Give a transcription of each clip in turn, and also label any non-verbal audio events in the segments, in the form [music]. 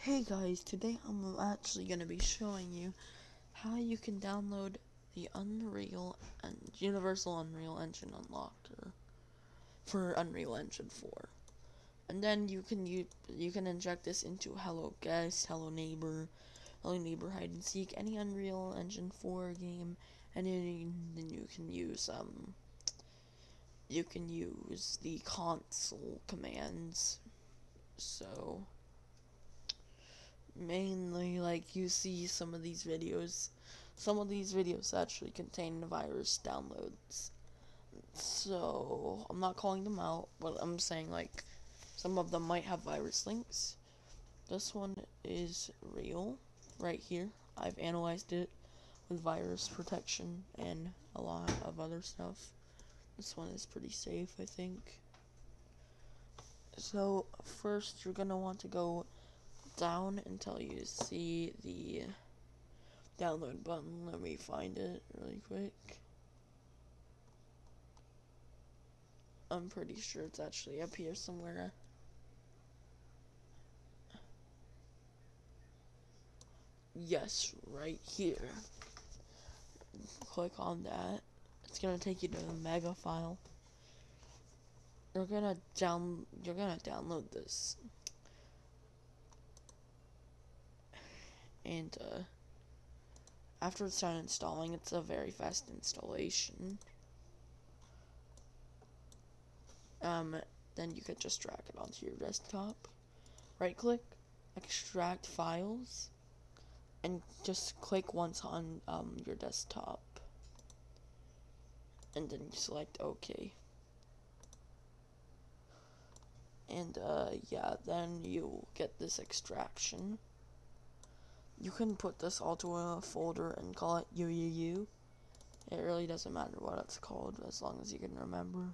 Hey guys, today I'm actually going to be showing you how you can download the Unreal and Universal Unreal Engine Unlocker for Unreal Engine 4. And then you can you, you can inject this into Hello Guest, Hello Neighbor, Hello Neighbor Hide and Seek, any Unreal Engine 4 game, and then then you can use um you can use the console commands. So mainly like you see some of these videos some of these videos actually contain virus downloads. So i'm not calling them out but i'm saying like some of them might have virus links. This one is real right here. I've analyzed it with virus protection and a lot of other stuff. This one is pretty safe i think. So first you're gonna want to go down until you see the download button. Let me find it really quick. I'm pretty sure it's actually up here somewhere. Yes, right here. Click on that. It's gonna take you to the mega file. You're gonna down you're gonna download this. And uh, after it's done installing, it's a very fast installation. Um, then you can just drag it onto your desktop. Right click, extract files, and just click once on um, your desktop. And then you select OK. And uh, yeah, then you get this extraction you can put this all to a folder and call it UUU. It really doesn't matter what it's called as long as you can remember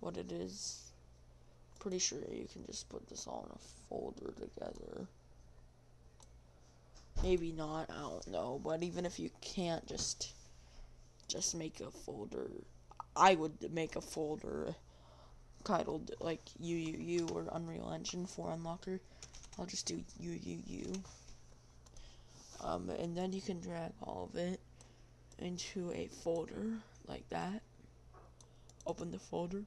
what it is. Pretty sure you can just put this all in a folder together. Maybe not, I don't know, but even if you can't just just make a folder I would make a folder titled like UUU or Unreal Engine 4 Unlocker. I'll just do UUU. Um, and then you can drag all of it into a folder like that. Open the folder,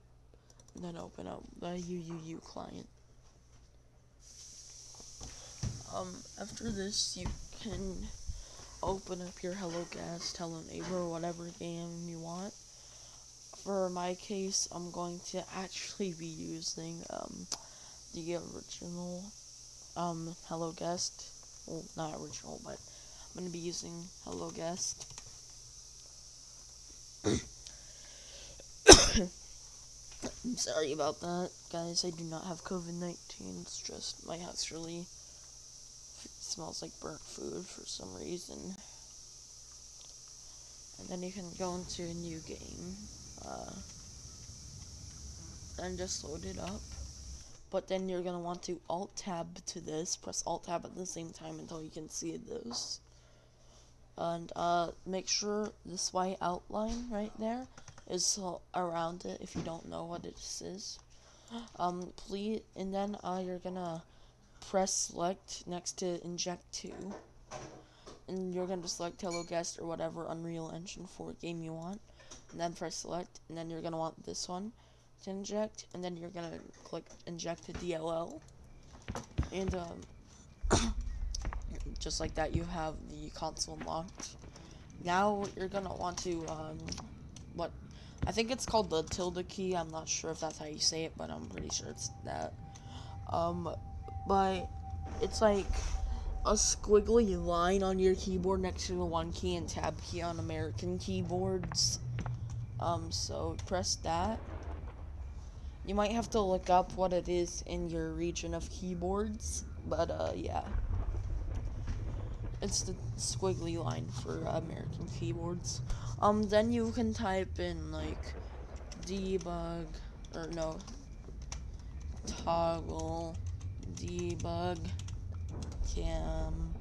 and then open up the UUU client. Um, after this, you can open up your Hello Guest, Hello Neighbor, whatever game you want. For my case, I'm going to actually be using um, the original um, Hello Guest well, not original, but I'm going to be using Hello Guest. [coughs] I'm sorry about that, guys. I do not have COVID 19. It's just my house really smells like burnt food for some reason. And then you can go into a new game uh, and just load it up but then you're gonna want to alt tab to this press alt tab at the same time until you can see this. And uh, make sure this white outline right there is around it if you don't know what this is. Um please and then uh, you're gonna press select next to inject 2 and you're gonna select hello guest or whatever unreal engine 4 game you want. And then press select and then you're gonna want this one to inject, and then you're gonna click inject to DLL, and um, [coughs] just like that, you have the console unlocked. Now you're gonna want to um, what I think it's called the tilde key. I'm not sure if that's how you say it, but I'm pretty sure it's that. Um, but it's like a squiggly line on your keyboard next to the one key and tab key on American keyboards. Um, so press that. You might have to look up what it is in your region of keyboards, but uh, yeah. It's the squiggly line for American keyboards. Um, then you can type in like debug, or no, toggle debug cam.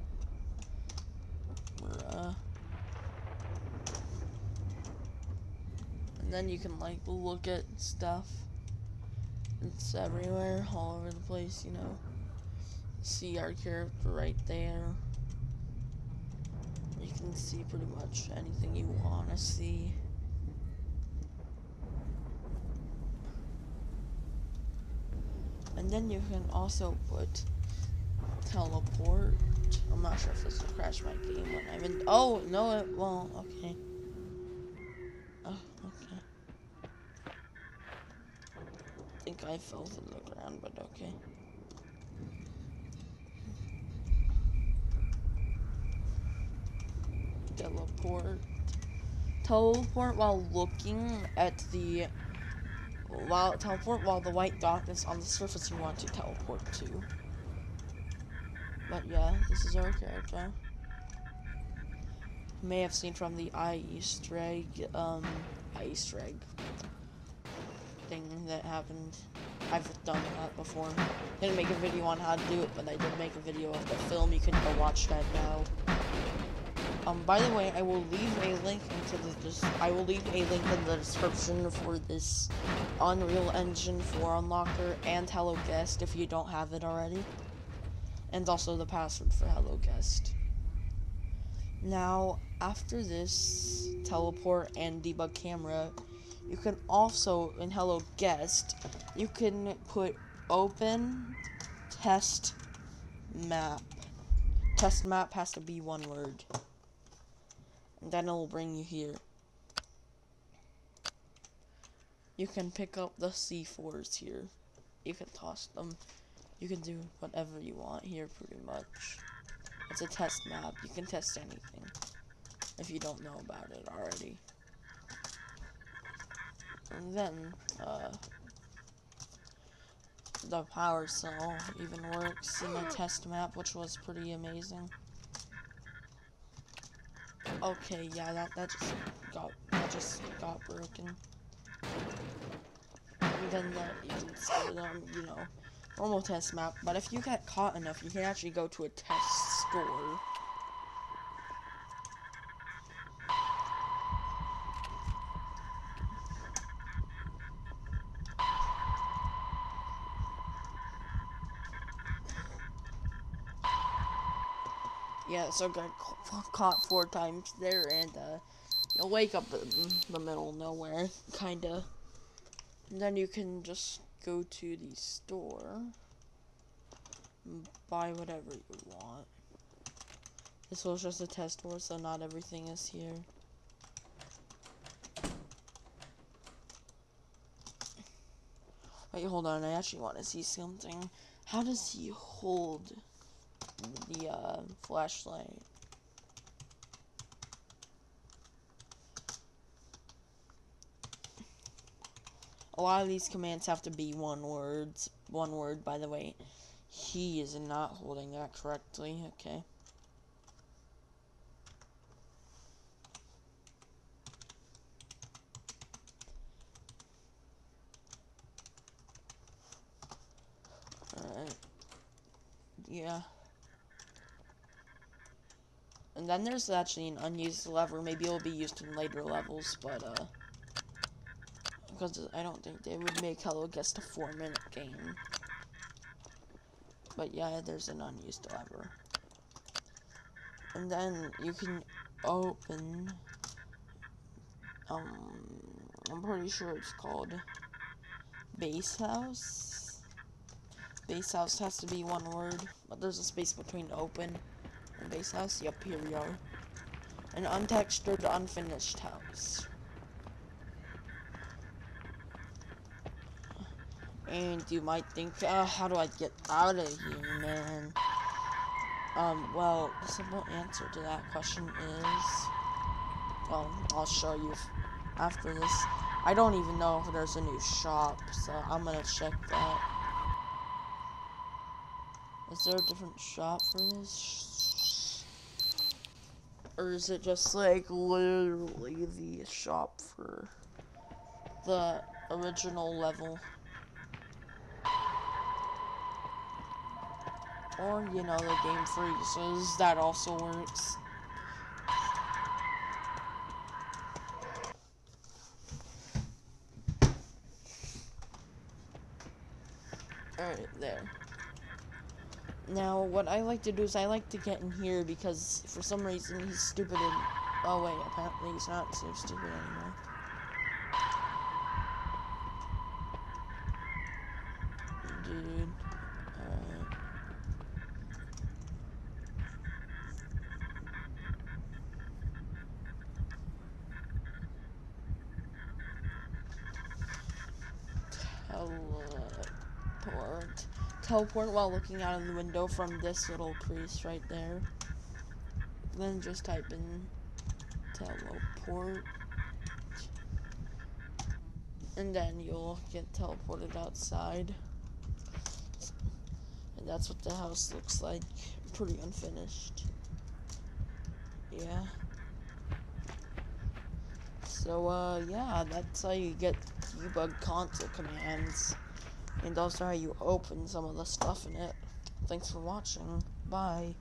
And then you can like look at stuff. It's everywhere, all over the place, you know. see our character right there. You can see pretty much anything you want to see. And then you can also put teleport. I'm not sure if this will crash my game when I'm in. Oh, no, it won't. Okay. Oh, okay. I fell to the ground, but okay. Teleport. Teleport while looking at the while teleport while the white dot is on the surface you want to teleport to. But yeah, this is our character. You may have seen from the eye Easter egg, um, egg thing that happened. I've done that before. Didn't make a video on how to do it, but I did make a video of the film. You can go watch that now. Um, by the way, I will leave a link into the I will leave a link in the description for this Unreal Engine 4 Unlocker and Hello Guest if you don't have it already. And also the password for Hello Guest. Now, after this teleport and debug camera, you can also, in Hello Guest, you can put open test map. Test map has to be one word. And then it will bring you here. You can pick up the C4s here. You can toss them. You can do whatever you want here pretty much. It's a test map. You can test anything. If you don't know about it already. And then, uh, the power cell even works in the test map, which was pretty amazing. Okay, yeah, that, that just got, that just got broken. And then that, you can see them, you know, normal test map, but if you get caught enough, you can actually go to a test store. Yeah, so got caught four times there, and uh, you'll wake up in the middle of nowhere, kinda. And then you can just go to the store, buy whatever you want. This was just a test store, so not everything is here. Wait, hold on, I actually want to see something. How does he hold the uh, flashlight? A lot of these commands have to be one words. One word, by the way. He is not holding that correctly. Okay. Alright. Yeah. And then there's actually an unused lever. Maybe it'll be used in later levels, but, uh because I don't think they would make Hello Guest a four minute game. But yeah, there's an unused lever. And then you can open, um, I'm pretty sure it's called Base House. Base House has to be one word, but there's a space between open Base House. Yep, here we are. An untextured, unfinished house. And you might think, uh, how do I get out of here, man? Um, well, the simple answer to that question is, well, I'll show you after this. I don't even know if there's a new shop, so I'm gonna check that. Is there a different shop for this? Or is it just like literally the shop for the original level? Or, you know, the game freezes. That also works. Alright, there. Now, what I like to do is I like to get in here because for some reason he's stupid and... Oh, wait, apparently he's not so stupid anymore. Dude. Alright. Teleport. Teleport while looking out of the window from this little priest right there. Then just type in teleport. And then you'll get teleported outside. And that's what the house looks like. Pretty unfinished. Yeah. So, uh, yeah, that's how you get debug console commands. And also how you open some of the stuff in it. Thanks for watching. Bye.